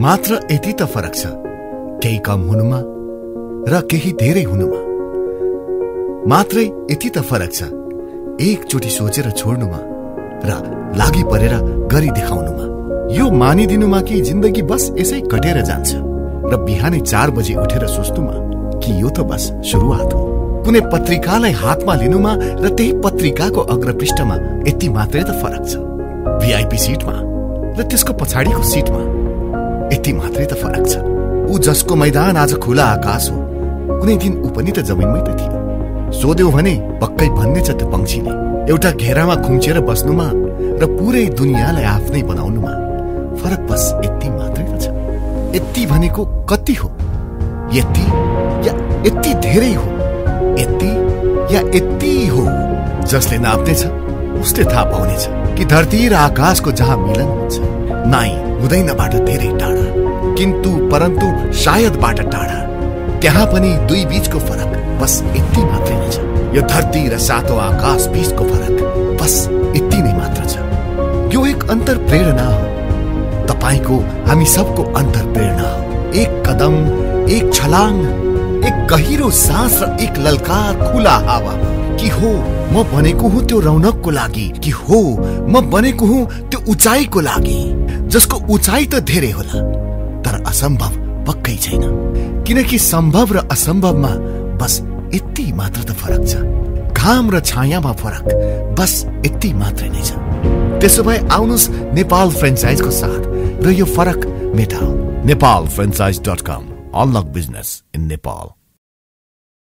मात्र यति त फरक छ। केही कम हुनुमा र केही धेरै हुनुमा। मात्रै यति त फरक छ एकचोटि सोचेर छोड्नुमा र लागि परेर गरी देखाउनुमा। यो मानिदिनुमा कि जिन्दगी बस यसै कटेर जान्छ र बिहानै चार बजे उठेर सोच्नुमा कि यो त बस सुरुवात हो। कुनै पत्रिकालाई हातमा लिनुमा र त्यही पत्रिकाको अग्रपृष्ठमा यति मात्रै त फरक छ। भिआइपी सिटमा र त्यसको पछाडिको सिटमा यति मात्रै त फरक छ। ऊ जसको मैदान आज खुला आकाश हो कुनै दिन ऊ पनि त जमिनमै त थियो सोध्यौ भने पक्कै भन्ने छ त्यो पङ्क्षीले एउटा घेरामा खुम्चिएर बस्नुमा र पुरै दुनियाँलाई आफ्नै बनाउनुमा फरक बस यति मात्रै त छ। यति भनेको कति हो? यति या यति धेरै हो? यति या यति हो, जसले नाप्नेछ, उसले थाहा पाउनेछ कि धरती र आकाशको जहाँ मिलन हुन्छ नाइ हुँदैनबाट धेरै टाढा, किन्तु परन्तु सायदबाट टाढा। त्यहाँ पनि दुई बीचको फरक, बस यति मात्रै नै छ। यो धरती र सातो आकाश बीचको फरक, बस यति नै मात्र छ। यो एक अन्तर प्रेरणा हो। तपाईँको, हामी सबको अन्तर प्रेरणा हो। एक कदम, एक छलाङ एक गहिरो सास र एक ललकार खुला हावा। कि हो म बनेको हुँ त्यो रौनकको लागि। कि हो म बनेको हुँ त्यो उचाइको लागि। जसको उचाइ त धेरै होला तर असम्भव पक्कै छैन। किनकि सम्भव र असम्भवमा बस यति मात्र त फरक छ। घाम र छायामा फरक बस यति मात्रै नै छ। त्यसो भए आउनुहोस् नेपाल फ्रेन्चाइजको साथ र यो फरक मेटाऊ Nepal franchise dot com. unlock business in Nepal.